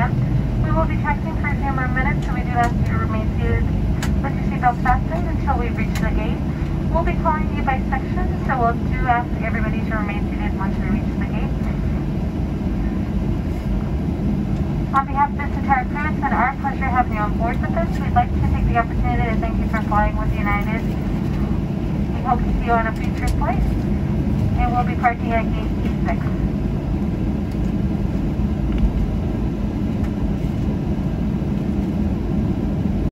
We will be checking for a few more minutes, so we do ask you to remain seated with your seatbelt fastened until we reach the gate. We'll be calling you by section, so we'll do ask everybody to remain seated once we reach the gate. On behalf of this entire crew, it's been our pleasure having you on board with us. We'd like to take the opportunity to thank you for flying with United. We hope to see you on a future flight, and we'll be parking at gate E6.